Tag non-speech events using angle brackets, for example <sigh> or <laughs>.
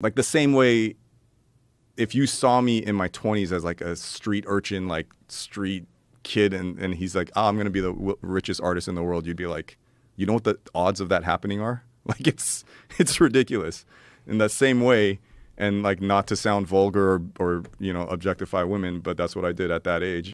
Like the same way, if you saw me in my 20s as like a street urchin, like street kid, and, and he's like, oh, I'm going to be the w- richest artist in the world, you'd be like, you know what the odds of that happening are? <laughs> Like it's it's ridiculous. In the same way, and like not to sound vulgar or, or you know objectify women, but that's what I did at that age.